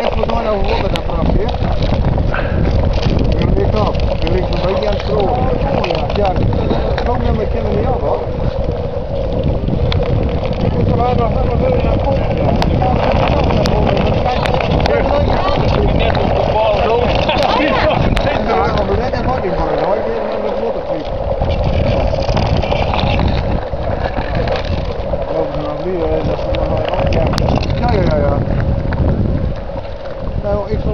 echt gewoon overwonnen dat trapje. Je ligt af, je ligt een beetje aan het stroom. Ja, dat komt er kinderen niet af hoor. Ik moet er wel nog even naar Yeah, that's what I'm like. if a